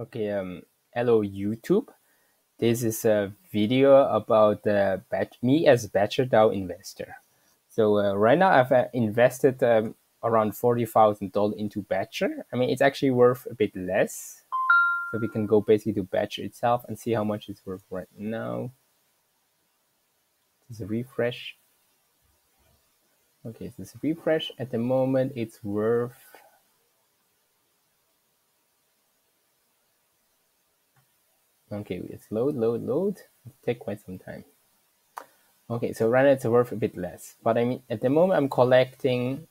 Okay, um, hello YouTube. This is a video about uh, me as a BadgerDAO investor. So uh, right now I've uh, invested um, around $40,000 into Badger. I mean, it's actually worth a bit less. So we can go basically to Badger itself and see how much it's worth right now. This refresh. Okay, this refresh. At the moment, it's worth Okay, it's load, load, load. take quite some time. Okay, so right now it's worth a bit less. But I mean, at the moment, I'm collecting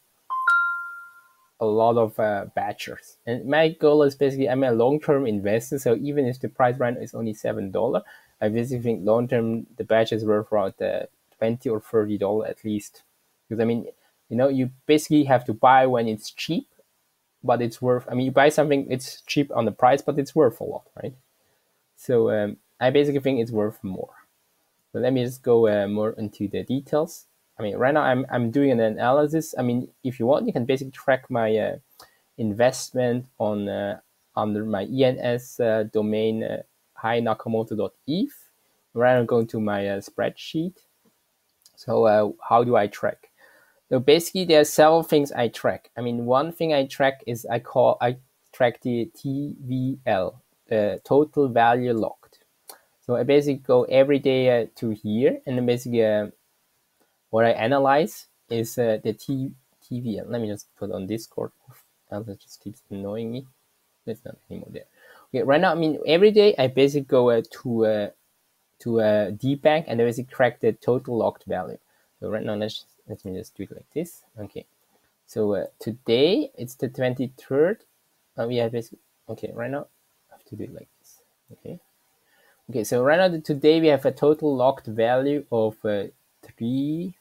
a lot of uh, badgers. And my goal is basically, I'm a long-term investor. So even if the price right now is only $7, I basically think long-term, the badge is worth around uh, 20 or $30 at least. Because I mean, you know, you basically have to buy when it's cheap, but it's worth, I mean, you buy something, it's cheap on the price, but it's worth a lot, right? So um, I basically think it's worth more. So let me just go uh, more into the details. I mean, right now I'm, I'm doing an analysis. I mean, if you want, you can basically track my uh, investment on uh, under my ENS uh, domain uh, hinakamoto.eth. Right now I'm going to my uh, spreadsheet. So uh, how do I track? So basically there are several things I track. I mean, one thing I track is I call, I track the TVL, the total value locked. So I basically go every day uh, to here, and then basically uh, what I analyze is uh, the T TV. Let me just put on Discord. It just keeps annoying me. It's not anymore there. Okay, right now, I mean, every day I basically go uh, to uh, to a uh, DeBank and I basically track the total locked value. So right now, let's let me just do it like this. Okay. So uh, today it's the 23rd. Uh, we have basically okay. Right now to do it like this. Okay. Okay, so right now today we have a total locked value of uh, three,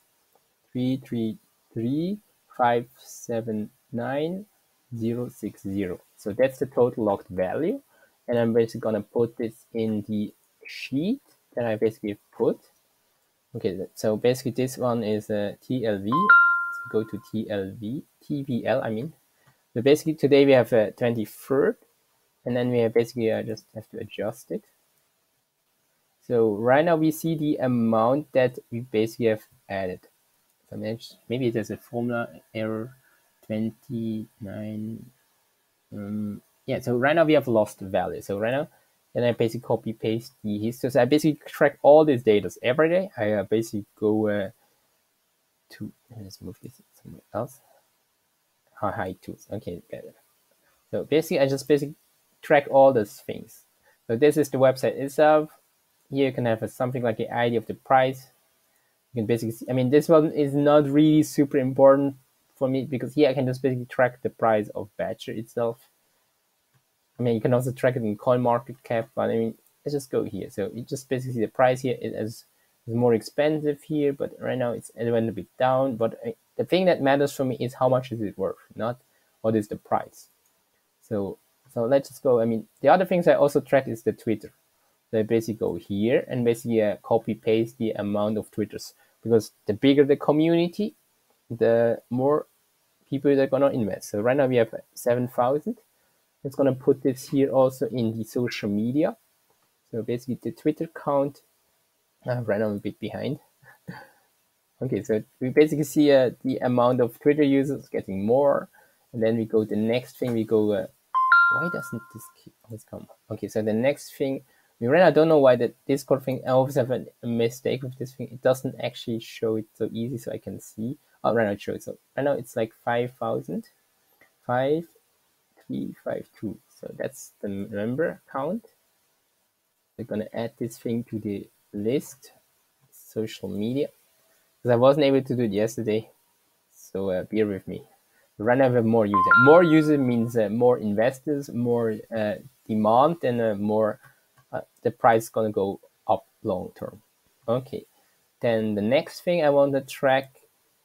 three, three, three, five, seven, nine, zero, six, zero. So that's the total locked value, and I'm basically gonna put this in the sheet that I basically put. Okay, so basically this one is a TLV. So go to TLV, TVL. I mean, so basically today we have a 23rd and then we basically uh, just have to adjust it. So right now we see the amount that we basically have added. So maybe there's a formula error 29. Um, yeah, so right now we have lost the value. So right now, then I basically copy paste the history. So I basically track all these data every day. I uh, basically go uh, to, let's move this somewhere else. hide tools. Okay, better. So basically, I just basically track all those things. So this is the website itself. Here you can have a, something like the ID of the price. You can basically, I mean, this one is not really super important for me because here I can just basically track the price of Badger itself. I mean, you can also track it in coin market cap, but I mean, let's just go here. So you just basically the price here is, is more expensive here, but right now it's it went a bit down. But I, the thing that matters for me is how much is it worth, not what is the price. So so let's just go. I mean, the other things I also track is the Twitter. So I basically go here and basically uh, copy paste the amount of Twitters because the bigger the community, the more people that are gonna invest. So right now we have 7,000. It's gonna put this here also in the social media. So basically the Twitter count, uh, right now I'm a bit behind. okay, so we basically see uh, the amount of Twitter users getting more. And then we go the next thing, we go uh, why doesn't this keep always come? Okay, so the next thing, Miranda, I don't know why the Discord thing, I always have a, mistake with this thing. It doesn't actually show it so easy so I can see. Oh, right now it shows. So right now it's like 5,000. 5, 3, 5, 2. So that's the member count. We're going to add this thing to the list, social media. Because I wasn't able to do it yesterday. So uh, bear with me run over more user. More user means uh, more investors, more uh, demand, and uh, more uh, the price is gonna go up long term. Okay, then the next thing I want to track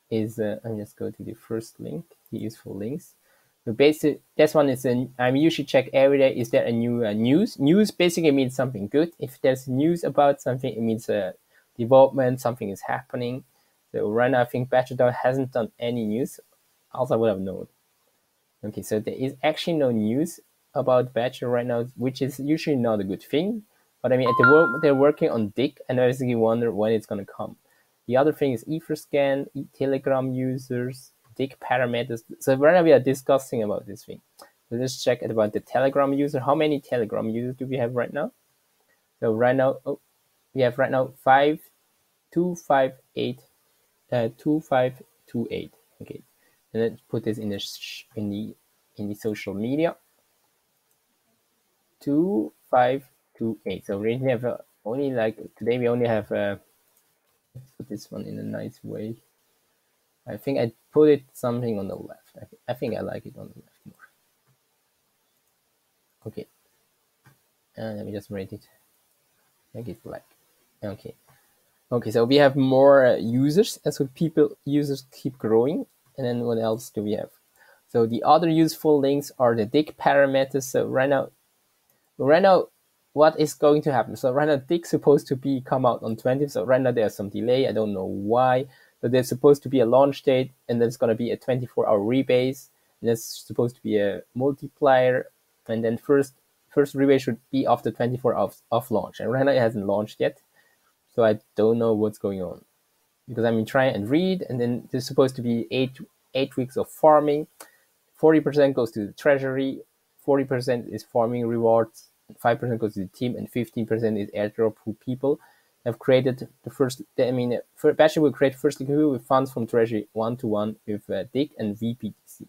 is uh, I'm just go to the first link, the useful links. So basically, this one is a, I usually check every day. Is there a new uh, news? News basically means something good. If there's news about something, it means a development, something is happening. So right now, I think BadgerDAO hasn't done any news else I would have known. Okay, so there is actually no news about Badger right now, which is usually not a good thing. But I mean, at the work, they're working on DIGG, and I basically wonder when it's gonna come. The other thing is Etherscan, Telegram users, DIGG parameters. So right now we are discussing about this thing. So let's check about the Telegram user. How many Telegram users do we have right now? So right now, oh, we have right now five, two, five, eight, uh, two, five, two, eight. Okay, and let's put this in the in the in the social media. Two, five, two, eight. So we have uh, only like today we only have. Uh, let's put this one in a nice way. I think I put it something on the left. I, I think I like it on the left more. Okay. And let me just rate it. Make it black. Okay. Okay, so we have more uh, users, and so people users keep growing. And then what else do we have? So the other useful links are the DIGG parameters. So right now, right now, what is going to happen? So right now, DIGG's supposed to be come out on 20th. So right now there's some delay. I don't know why. But there's supposed to be a launch date, and there's going to be a 24-hour rebase, and there's supposed to be a multiplier, and then first first rebase should be after 24 hours of launch. And right now it hasn't launched yet, so I don't know what's going on because I'm trying and read, and then there's supposed to be eight eight weeks of farming. 40% goes to the treasury, 40% is farming rewards, 5% goes to the team, and 15% is airdrop who people have created the first. I mean, Badger will create first liquidity with funds from treasury one to one with uh, DIGG and WBTC.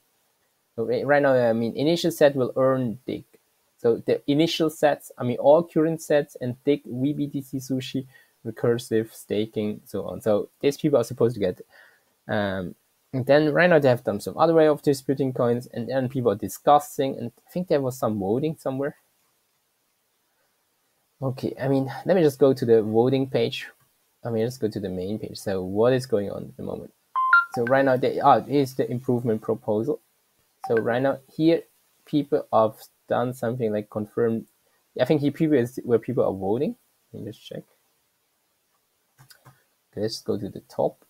So right now, I mean, initial set will earn DIGG. So the initial sets, I mean, all current sets and DIGG, WBTC, Sushi, recursive, staking, so on. So these people are supposed to get. Um, and then right now they have done some other way of distributing coins, and then people are discussing, and I think there was some voting somewhere. Okay, I mean, let me just go to the voting page. I mean, let's go to the main page. So what is going on at the moment? So right now, they, ah, is the improvement proposal. So right now here, people have done something like confirm. I think here people is where people are voting. Let me just check. Let's go to the top.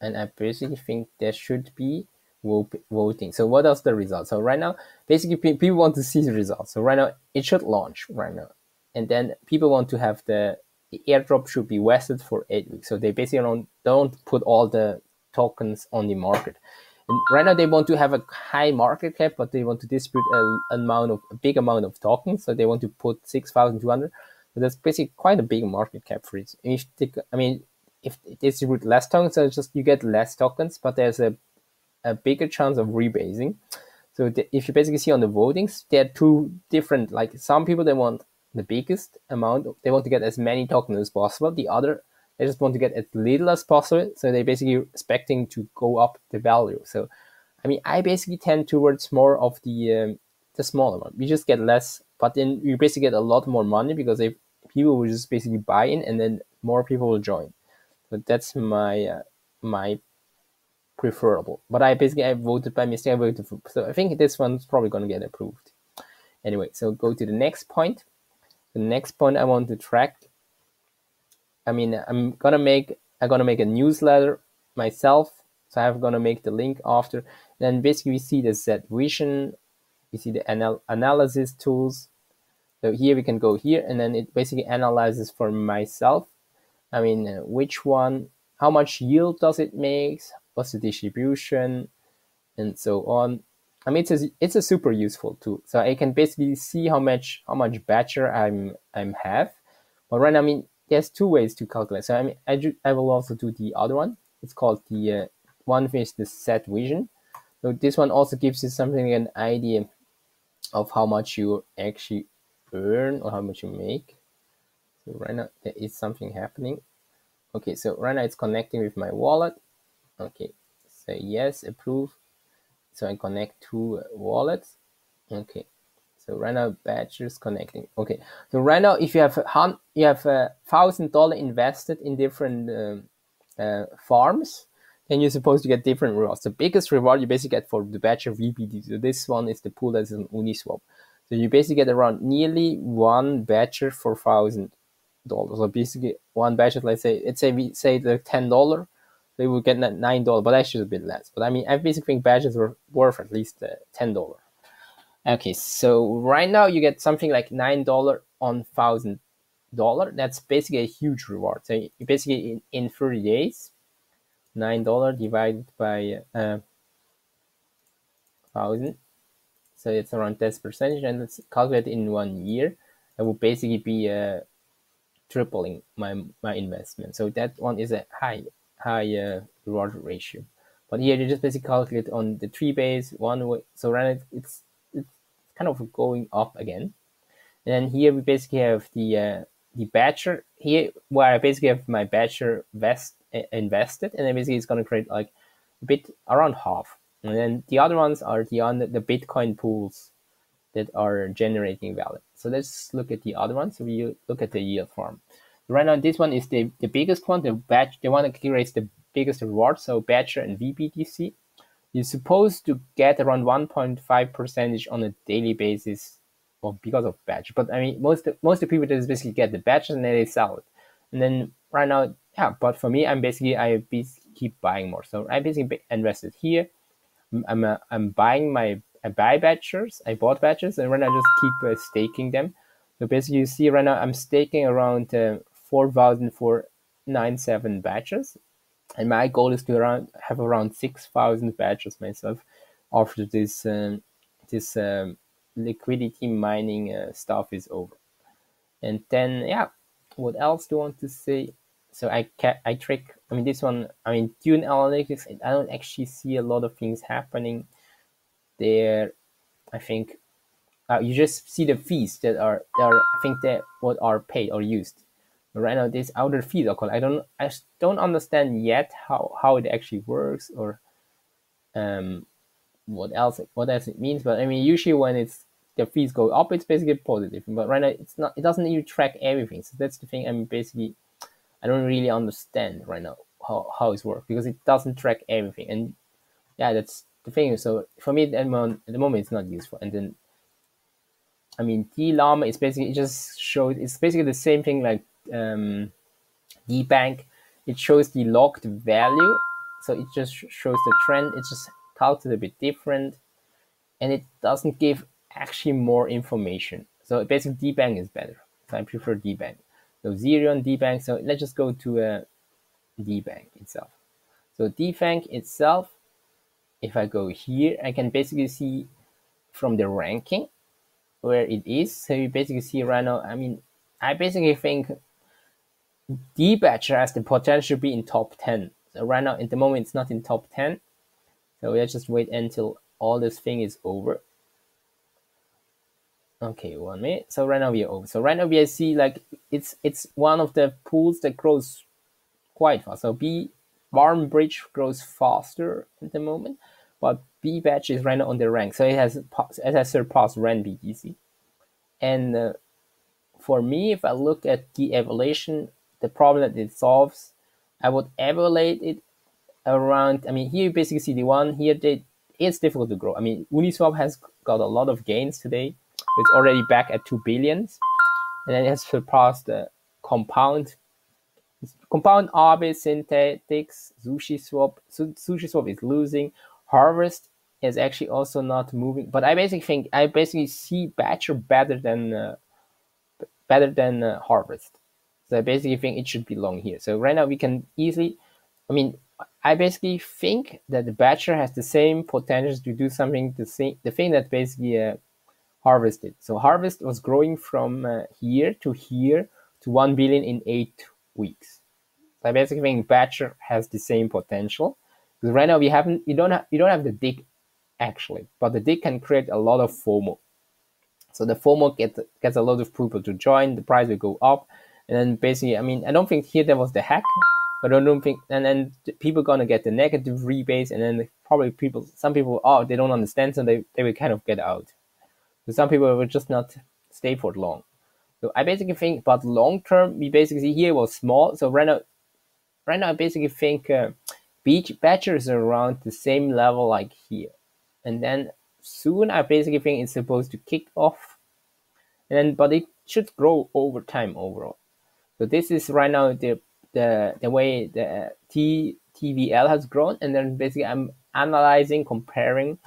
And I basically think there should be voting. So what else the results? So right now, basically people want to see the results. So right now, it should launch right now. And then people want to have the, the airdrop should be vested for eight weeks. So they basically don't, don't put all the tokens on the market. And right now they want to have a high market cap, but they want to distribute a, amount of a big amount of tokens. So they want to put six thousand two hundred. So that's basically quite a big market cap for it. I mean, if they distribute less tokens, so just you get less tokens, but there's a a bigger chance of rebasing. So the, if you basically see on the votings, there are two different. Like some people they want the biggest amount, they want to get as many tokens as possible. The other they just want to get as little as possible. So they're basically expecting to go up the value. So, I mean, I basically tend towards more of the um, the smaller one. We just get less, but then you basically get a lot more money because if people will just basically buy in, and then more people will join. So that's my uh, my preferable. But I basically I voted by mistake. I voted for, so I think this one's probably going to get approved. Anyway, so go to the next point. The next point I want to track I mean, I'm gonna make I'm gonna make a newsletter myself. So I'm gonna make the link after. Then basically we see the Sett Vision, we see the anal- analysis tools. So here we can go here, and then it basically analyzes for myself. I mean, uh, which one, how much yield does it make? What's the distribution, and so on. I mean, it's a, it's a super useful tool. So I can basically see how much how much Badger I'm I'm have. But right now, I mean, there's two ways to calculate. So I mean, I, do, I will also do the other one. It's called the uh, one is the Sett Vision. So this one also gives you something an idea of how much you actually earn or how much you make. Right now there is something happening. Okay, so right now it's connecting with my wallet. Okay, say yes, approve. So I connect two wallets. Okay, so right now Badger's connecting. Okay. So right now, if you have a you have a thousand dollar invested in different um, uh, farms, then you're supposed to get different rewards. The biggest reward you basically get for the Badger VBD. So this one is the pool that's on Uniswap. So you basically get around nearly one Badger for thousand dollars. So basically one Badger, let's say, let's say we say the ten dollar, they will get that nine dollar, but actually a bit less. But I mean, I basically think Badgers were worth at least ten dollar. Okay, so right now you get something like nine dollar on thousand dollar. That's basically a huge reward. So basically in, in thirty days, nine dollar divided by uh, thousand, so it's around this percentage, and let's calculate in one year. That would basically be uh, tripling my my investment. So that one is a high high reward ratio. But here you just basically calculate on the three base one way. So right it's it's kind of going up again. And then here we basically have the uh, the Badger here where I basically have my Badger vest uh, invested, and then basically it's going to create like a bit around half. And then the other ones are the on the Bitcoin pools that are generating value. So let's look at the other ones. So we look at the yield farm. Right now, this one is the, the biggest one, the batch, the one that creates the biggest reward. So Badger and WBTC. You're supposed to get around 1.5 percentage on a daily basis well, because of batch. But I mean, most most people just basically get the batches and then they sell it. And then right now, yeah. But for me, I'm basically I keep buying more. So I basically invested here. I'm uh, I'm buying my I buy batches. I bought batches, and right now I just keep uh, staking them. So basically, you see right now I'm staking around uh, four thousand four nine seven batches, and my goal is to around have around six thousand batches myself after this um, this um, liquidity mining uh, stuff is over. And then yeah, what else do you want to say? So I ca- I trick. I mean this one. I mean Dune Analytics. I don't actually see a lot of things happening there. I think uh, you just see the fees that are that are I think that what are paid or used right now these outer fees are called. I don't I don't understand yet how how it actually works or um what else what else it means. But I mean usually when it's the fees go up, it's basically positive. But right now it's not. It doesn't even track everything. So that's the thing. I'm basically I don't really understand right now how how it works because it doesn't track everything. And yeah, that's the thing. So for me at the moment, it's not useful. And then I mean, D Llama is basically it just shows it's basically the same thing like um, Bank. it shows the locked value. So it just shows the trend. It's just calculated a bit different. And it doesn't give actually more information. So basically DeBank is better. So I prefer DeBank. So Zerion, DeBank. So let's just go to a uh, DeBank itself. So DeBank itself, if I go here, I can basically see from the ranking where it is. So you basically see right now, I mean, I basically think DBatcher has the potential to be in top 10. So right now, at the moment, it's not in top 10. So let's just wait until all this thing is over. Okay, one minute. So right now we are over. So right now we see like it's it's one of the pools that grows quite fast. So B Warm Bridge grows faster at the moment, but B batch is right now on the rank. So it has it has surpassed Ren BTC. And uh, for me, if I look at the evaluation the problem that it solves, I would evaluate it around. I mean, here you basically see the one here. They, it's difficult to grow. I mean, Uniswap has got a lot of gains today. It's already back at two billions, and then it has surpassed the compound. Compound Aave Synthetix, Sushi Swap. Sushi Swap is losing. Harvest is actually also not moving. But I basically think I basically see Badger better than uh, better than uh, Harvest. So I basically think it should belong here. So right now we can easily, I mean, I basically think that the Badger has the same potential to do something the same, the thing that basically uh, harvested. So harvest was growing from uh, here to here to 1 billion in eight weeks. So I basically think Badger has the same potential because right now we haven't, we don't have, you don't have the dig actually, but the dig can create a lot of FOMO. So the FOMO gets gets a lot of people to join, the price will go up, and then basically, I mean, I don't think here there was the hack, but I don't think, and then people gonna get the negative rebates, and then probably people, some people, oh, they don't understand, so they, they will kind of get out. So some people will just not stay for long. So I basically think, but long term, we basically here was small. So right now, right now, I basically think uh, beach batches are around the same level like here, and then soon I basically think it's supposed to kick off, and then but it should grow over time overall. So this is right now the the the way the T TVL has grown, and then basically I'm analyzing, comparing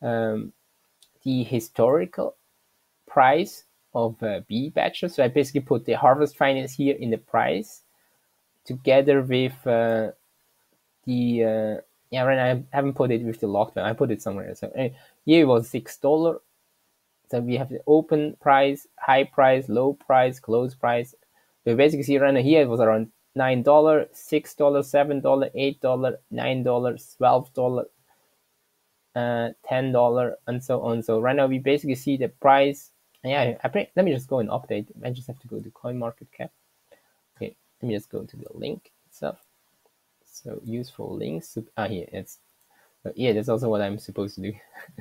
um, the historical price of uh, B batches. So I basically put the harvest finance here in the price together with uh, the uh, yeah right I haven't put it with the lockdown. I put it somewhere. So uh, here it was six dollar. So we have the open price, high price, low price, close price. We basically see right now here it was around nine dollar, six dollar, seven dollar, eight dollar, nine dollars, twelve dollar, uh, ten dollar, and so on. So right now we basically see the price. Yeah, I, let me just go and update. I just have to go to Coin Market Cap. Okay, let me just go to the link itself. So useful links. Ah, here it's. yeah, that's also what I'm supposed to do.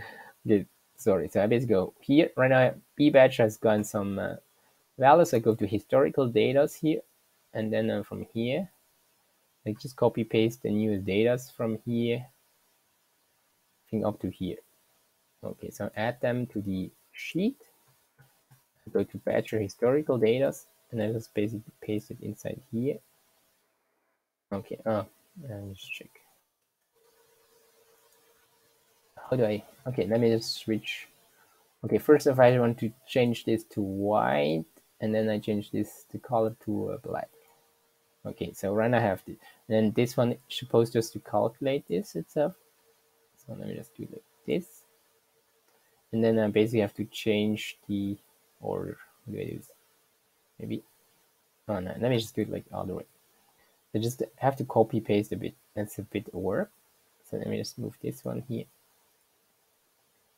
okay, sorry. So I basically go here right now. B batch has gotten some uh, values. I go to historical data here and then uh, from here like just copy paste the newest data from here I think up to here okay so add them to the sheet go to Badger historical data and I just basically paste it inside here okay oh and just check how do I okay let me just switch okay first if I want to change this to white and then I change this the color to uh, black Okay, so right now I have this. Then this one supposed just to calculate this itself. So let me just do like this. And then I basically have to change the order. What do I do? Maybe. Oh no, let me just do it like other way. I just have to copy paste a bit. That's a bit of work. So let me just move this one here.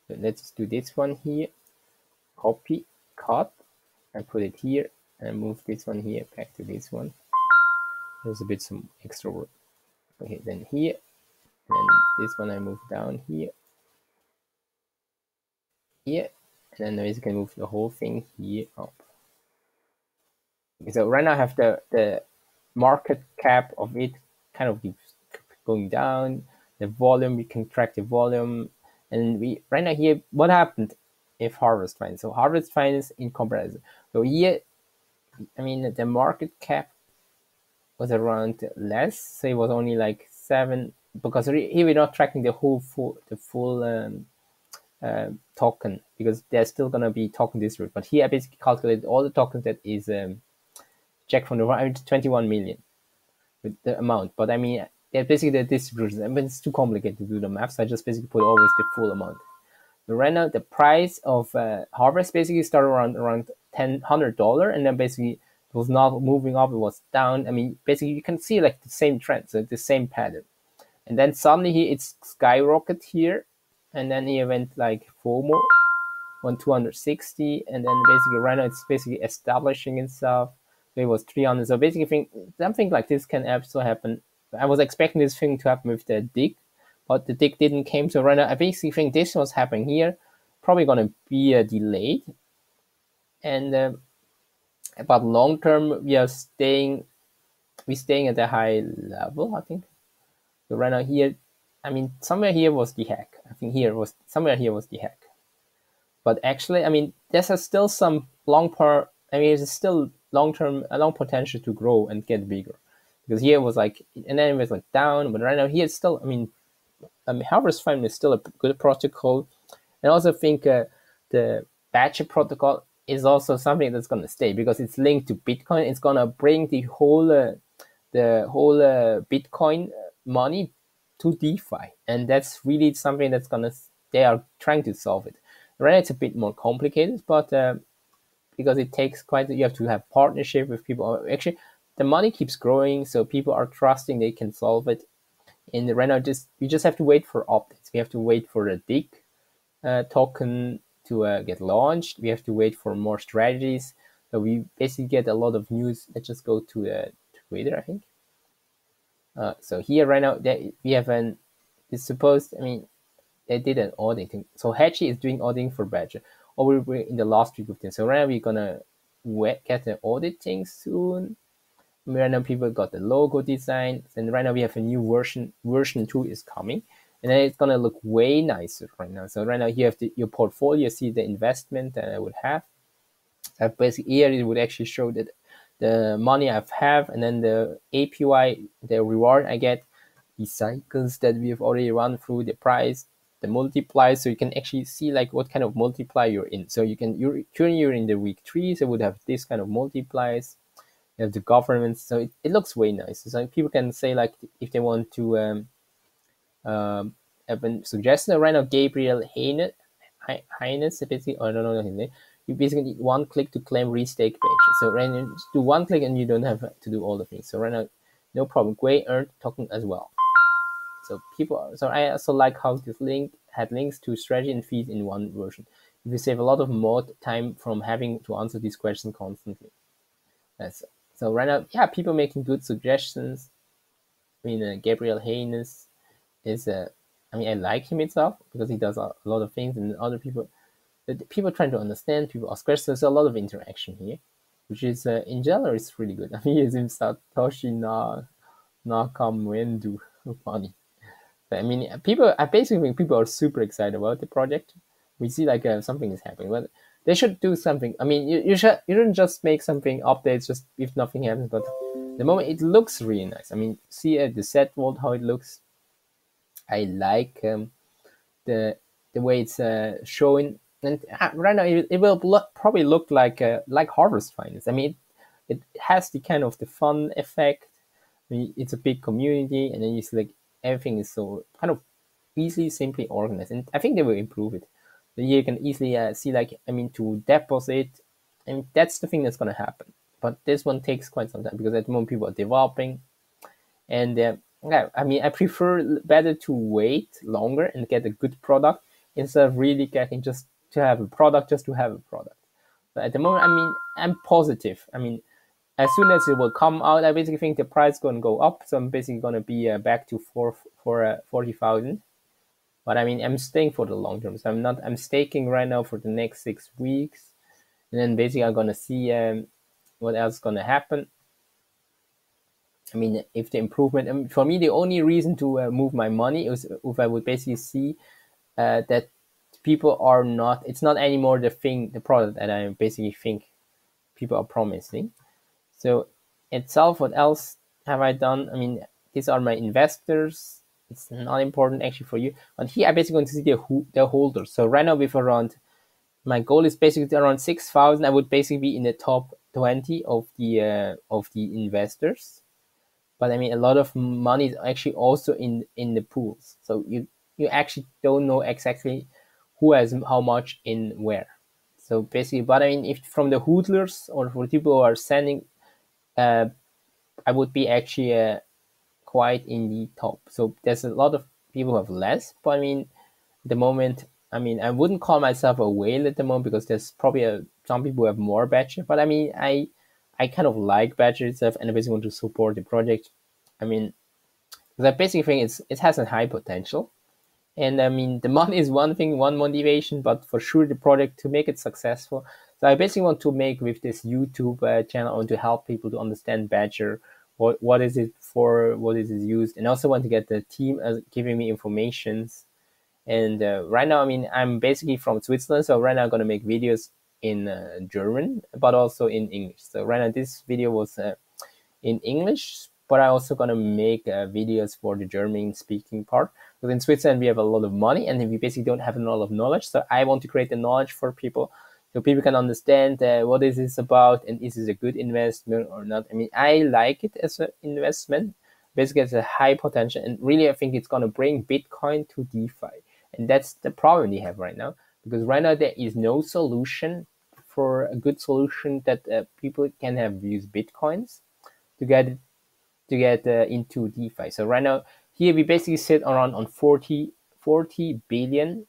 So let's do this one here. Copy, cut, and put it here, and move this one here back to this one there's a bit some extra work okay then here and this one I move down here here and then you can move the whole thing here up. So right now I have the the market cap of it kind of keeps going down. The volume we can track the volume. And we right now here what happened if harvest finance so harvest finance in comparison. So here I mean the market cap was around less. So it was only like seven because here we're not tracking the whole full the full um, uh, token because they're still gonna be token distributed. But here I basically calculated all the tokens that is um, checked from the I mean, 21 million with the amount. But I mean they're basically the distributions. I mean it's too complicated to do the math, so I just basically put always the full amount. But right now the price of uh, harvest basically started around around ten hundred dollar, and then basically it was not moving up, it was down. I mean, basically you can see like the same trend, so the same pattern. And then suddenly it's skyrocket here, and then he went like FOMO on 260, and then basically right now it's basically establishing itself. So it was 300. So basically, think something like this can also happen. I was expecting this thing to happen with the dig, but the dig didn't came. So right now, I basically think this was happening here. Probably gonna be a delayed, and uh, but long term we are staying we staying at a high level i think so right now here i mean somewhere here was the hack. I think here was somewhere here was the hack. But actually i mean there's still some long part i mean there's still long term a long potential to grow and get bigger. Because here was like and then it was like down but right now here it's still i mean um, harvest fund is still a good protocol. And also think uh, the batch protocol is also something that's going to stay because it's linked to Bitcoin. It's going to bring the whole uh, the whole uh, Bitcoin money to DeFi, and that's really something that's to they are trying to solve it. Right, it's a bit more complicated, but uh, because it takes quite you have to have partnership with people. Actually, the money keeps growing, so people are trusting they can solve it. And right now, just we just have to wait for updates. We have to wait for the dig uh, token to uh, get launched. We have to wait for more strategies. So we basically get a lot of news. Let's just go to uh, Twitter, I think. Uh, so here right now, that we have an, it's supposed, I mean, they did an auditing. So Haechi is doing auditing for Badger. Or we're in the last week of. So right now we're gonna get an auditing soon. Right now people got the logo design. And right now we have a new version, version two is coming and then it's gonna look way nicer right now. So right now you have the, your portfolio, see the investment that I would have. I basically here it would actually show that the money I have and then the APY, the reward I get, the cycles that we have already run through, the price, the multiply, so you can actually see like what kind of multiply you're in. So you can you're currently you're in the week three, so would have this kind of multiplies. You have the governments, so it, it looks way nice. So people can say like if they want to um, um, have a suggestion right now, Gabriel Heine, Heines, basically, I don't know his name. You basically need one click to claim restake page. So right now, just do one click and you don't have to do all the things. So right now, no problem. Gwei earned token as well. So people, so I also like how this link had links to strategy and fees in one version. If you save a lot of more time from having to answer these questions constantly. That's so right now, yeah, people making good suggestions. I mean, uh, Gabriel Haynes is a, uh, I mean, I like him itself because he does a, lot of things, and other people, people trying to understand, people ask questions. There's a lot of interaction here, which is uh, in general is really good. I mean, he's in Satoshi na Nakamoto, funny. I mean, people. I basically think people are super excited about the project. We see like uh, something is happening, but they should do something. I mean, you, you should you shouldn't just make something updates just if nothing happens. But the moment it looks really nice. I mean, see uh, the set vault how it looks. I like um, the the way it's uh, showing. And right now, it, it will look, probably look like uh, like Harvest Finance. I mean, it, it has the kind of the fun effect. I mean, it's a big community, and then you see like everything is so kind of easily, simply organized. And I think they will improve it you can easily uh, see like I mean to deposit, and that's the thing that's gonna happen. But this one takes quite some time because at the moment people are developing, and uh, yeah, I mean I prefer better to wait longer and get a good product instead of really getting just to have a product just to have a product. But at the moment, I mean I'm positive. I mean as soon as it will come out, I basically think the price going to go up. So I'm basically going to be uh, back to four for uh, forty thousand. But I mean, I'm staying for the long term. So I'm not. I'm staking right now for the next six weeks, and then basically I'm gonna see um, what else is gonna happen. I mean, if the improvement. I mean, for me, the only reason to uh, move my money is if I would basically see uh, that people are not. It's not anymore the thing, the product that I basically think people are promising. So itself, what else have I done? I mean, these are my investors it's not important actually for you. But here I basically going to see the the holders. So right now with around my goal is basically around six thousand. I would basically be in the top twenty of the uh, of the investors. But I mean, a lot of money is actually also in in the pools. So you you actually don't know exactly who has how much in where. So basically, but I mean, if from the hodlers or for people who are sending, uh, I would be actually uh, quite in the top. So there's a lot of people who have less, but I mean, the moment, I mean, I wouldn't call myself a whale at the moment because there's probably a, some people who have more Badger, but I mean, I, I kind of like Badger itself and I basically want to support the project. I mean, the basic thing is it has a high potential. And I mean, the money is one thing, one motivation, but for sure the project to make it successful. So I basically want to make with this YouTube uh, channel, I want to help people to understand Badger, what what is it for what is it used. And I also want to get the team as giving me informations. And uh, right now i mean i'm basically from switzerland so right now i'm going to make videos in uh, german but also in english. So right now this video was uh, in english but i'm also going to make uh, videos for the german speaking part in switzerland we have a lot of money and we basically don't have a lot of knowledge so i want to create the knowledge for people so people can understand uh, what is this about and is this a good investment or not. I mean, I like it as an investment. Basically, it's a high potential, and really, I think it's going to bring Bitcoin to DeFi, and that's the problem we have right now because right now there is no solution for a good solution that uh, people can have use bitcoins to get to get uh, into DeFi. So right now here we basically sit around on 40, 40 billion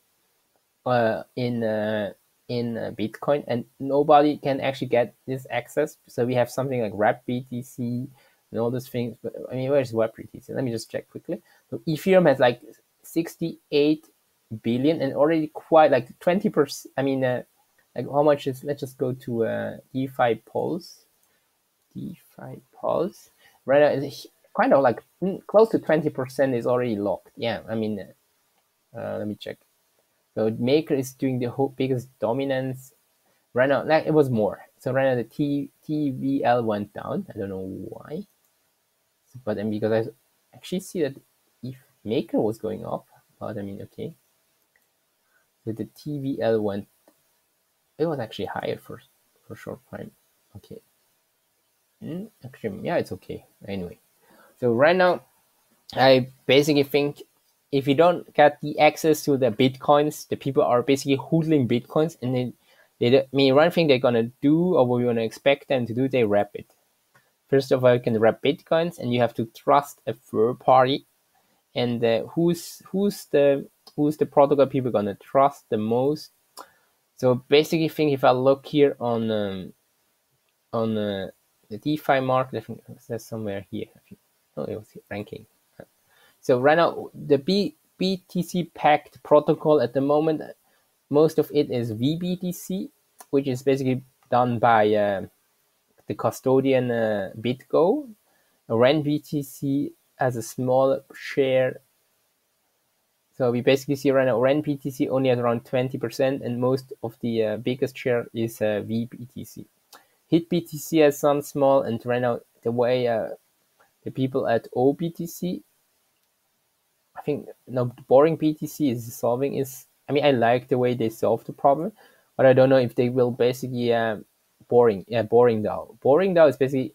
uh, in uh, in uh, Bitcoin, and nobody can actually get this access. So we have something like Wrap BTC and all those things. But I mean, where's Wrap BTC? Let me just check quickly. So Ethereum has like 68 billion and already quite like 20 percent. I mean, uh, like how much is? Let's just go to uh, DeFi Pulse. DeFi Pulse. Right now, kind of like mm, close to 20 percent is already locked. Yeah, I mean, uh, let me check. So Maker is doing the whole biggest dominance. Right now, like it was more. So right now the T TVL went down. I don't know why, but then because I actually see that if Maker was going up, but I mean okay. with the TVL went, it was actually higher for for short time. Okay. Mm, actually, yeah, it's okay. Anyway, so right now, I basically think if you don't get the access to the bitcoins, the people are basically hoodling bitcoins, and then they, I mean, one thing they're gonna do, or what you wanna expect them to do, they wrap it. First of all, you can wrap bitcoins, and you have to trust a third party. And uh, who's who's the who's the protocol people gonna trust the most? So basically, think if I look here on um, on uh, the DeFi market, I think that's somewhere here. Oh, it was ranking. So right now, the B, BTC packed protocol at the moment, most of it is WBTC, which is basically done by uh, the custodian uh, BitGo. Ren BTC has a small share. So we basically see right now Ren BTC only has around 20%, and most of the uh, biggest share is uh, WBTC. Hit BTC has some small, and right now the way uh, the people at OBTC I think no boring BTC is solving is. I mean, I like the way they solve the problem, but I don't know if they will basically uh, boring. Yeah, boring DAO. Boring DAO is basically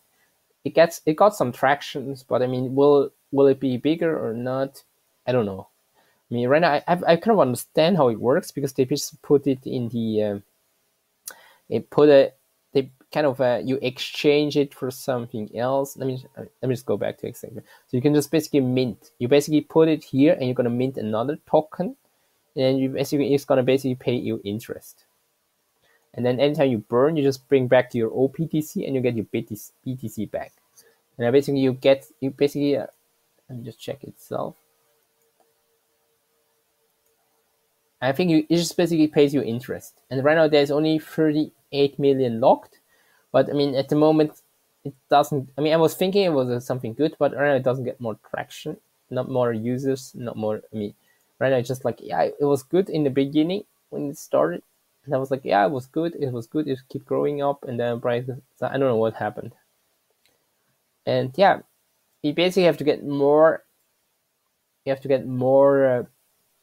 it gets it got some tractions, but I mean, will will it be bigger or not? I don't know. I mean, right now I I, kind of understand how it works because they just put it in the. Um, they put a kind of uh, you exchange it for something else. Let me let me just go back to example. So you can just basically mint. You basically put it here, and you're gonna mint another token, and you basically it's gonna basically pay you interest. And then anytime you burn, you just bring back to your OBTC, and you get your BTC, BTC back. And basically you get you basically uh, let me just check itself. I think you, it just basically pays you interest. And right now there's only 38 million locked but I mean, at the moment, it doesn't. I mean, I was thinking it was uh, something good, but right now it doesn't get more traction, not more users, not more. I mean, right now it's just like yeah, it was good in the beginning when it started, and I was like yeah, it was good, it was good, it keep growing up, and then price. So I don't know what happened. And yeah, you basically have to get more. You have to get more uh,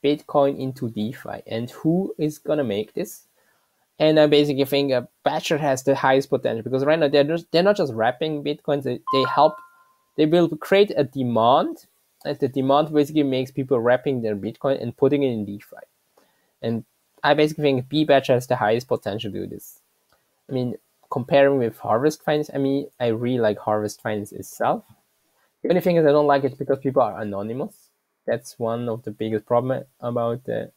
Bitcoin into DeFi, and who is gonna make this? And I basically think uh, Badger has the highest potential because right now they're just, they're not just wrapping bitcoins; they, they help, they will create a demand, and the demand basically makes people wrapping their Bitcoin and putting it in DeFi. And I basically think B Badger has the highest potential to do this. I mean, comparing with Harvest Finance, I mean, I really like Harvest Finance itself. The only thing is I don't like it because people are anonymous. That's one of the biggest problem about the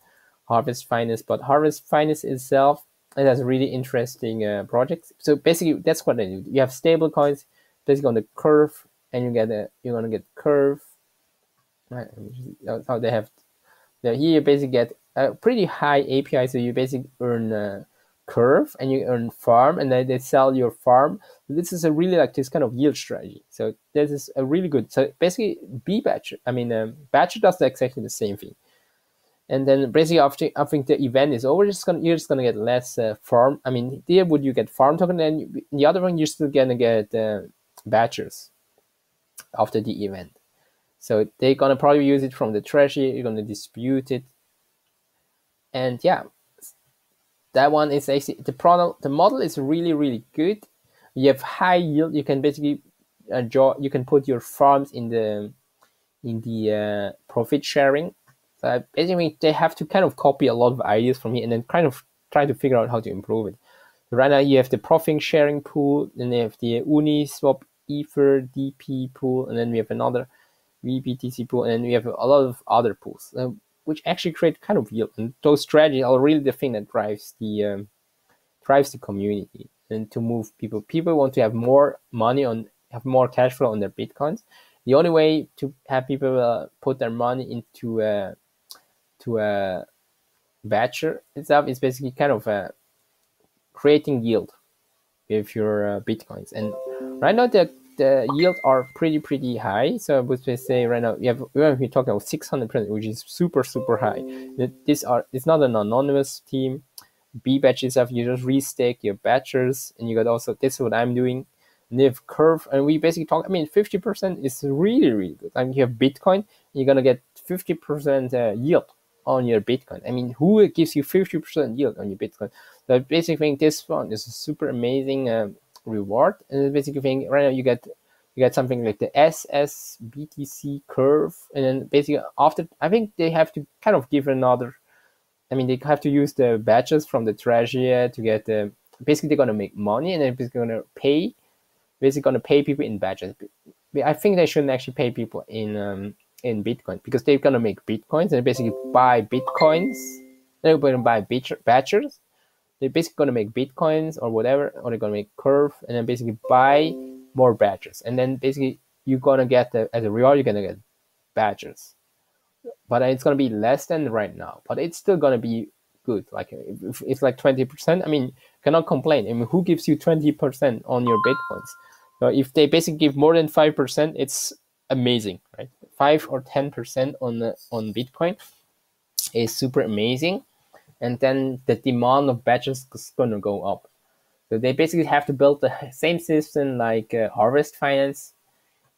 Harvest Finance. But Harvest Finance itself it has a really interesting uh, project. So basically, that's what they do. You have stable coins, basically on the curve, and you get a you're gonna get curve. Right, that's how they have. Here you basically get a pretty high API, so you basically earn a curve and you earn farm, and then they sell your farm. This is a really like this kind of yield strategy. So this is a really good. So basically, B batch. I mean, um, batch does exactly the same thing and then basically after I think the event is over, just gonna you're just gonna get less uh, farm. I mean, there would you get farm token, and the other one you're still gonna get uh, after the event. So they're gonna probably use it from the treasury. You're gonna dispute it, and yeah, that one is actually the product. The model is really really good. You have high yield. You can basically enjoy. You can put your farms in the in the uh, profit sharing so basically, they have to kind of copy a lot of ideas from me and then kind of try to figure out how to improve it. So right now, you have the profit sharing pool, then you have the Uniswap Ether DP pool, and then we have another WBTC pool, and then we have a lot of other pools, uh, which actually create kind of yield. And those strategies are really the thing that drives the um, drives the community and to move people. People want to have more money on, have more cash flow on their bitcoins. The only way to have people uh, put their money into uh, to a Badger itself is basically kind of a creating yield with your uh, bitcoins. And right now the the yields are pretty pretty high. So I would say right now we have we talk about six hundred percent, which is super super high. This are it's not an anonymous team. B batch itself, you just restake your Badgers, and you got also this is what I'm doing. Niv curve, and we basically talk. I mean, fifty percent is really really good. I mean, you have Bitcoin, you're gonna get fifty percent uh, yield on your Bitcoin. I mean, who gives you 50% yield on your Bitcoin? The basic thing, this one is a super amazing uh, reward. And the basic thing, right now you get you get something like the SSBTC curve, and then basically after, I think they have to kind of give another. I mean, they have to use the badges from the treasury to get the. Basically, they're gonna make money, and they're basically gonna pay. Basically, gonna pay people in badges. I think they shouldn't actually pay people in um, in Bitcoin because they're gonna make bitcoins and basically buy bitcoins. They're gonna buy badgers. They're basically gonna make bitcoins or whatever, or they're gonna make curve and then basically buy more badgers. And then basically you're gonna get the as a reward you're gonna get badgers. But it's gonna be less than right now. But it's still gonna be good. Like it's like twenty percent, I mean, cannot complain. I mean, who gives you twenty percent on your bitcoins? So if they basically give more than five percent, it's amazing, right? Five or ten percent on on Bitcoin is super amazing, and then the demand of batches is gonna go up. So they basically have to build the same system like uh, Harvest Finance,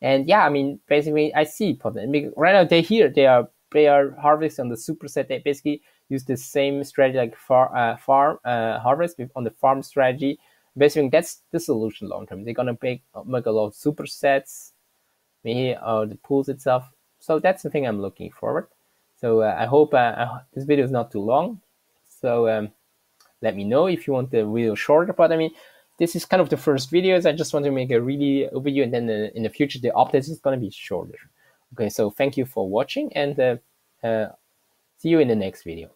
and yeah, I mean basically I see. Right now they here they are they are harvesting on the super Sett. They basically use the same strategy like far, uh, farm uh, harvest on the farm strategy. Basically, that's the solution long term. They're gonna make make a lot of super Setts me or the pools itself. So that's the thing I'm looking forward. So uh, I hope uh, this video is not too long. So um, let me know if you want the video shorter. But I mean, this is kind of the first videos. I just want to make a really video, and then uh, in the future the updates is going to be shorter. Okay, so thank you for watching, and uh, uh, see you in the next video.